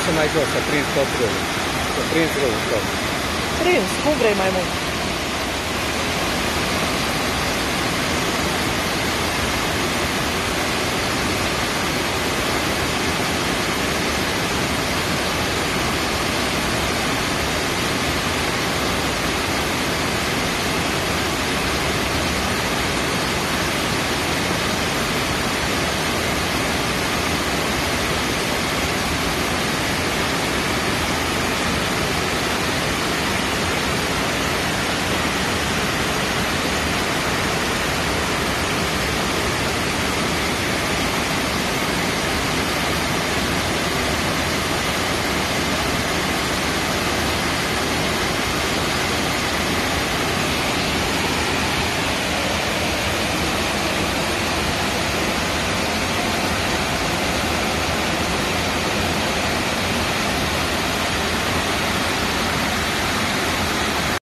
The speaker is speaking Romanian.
lasă mai jos, să prins tot râul. Să prins râul tot. Prins, cum vrei mai mult?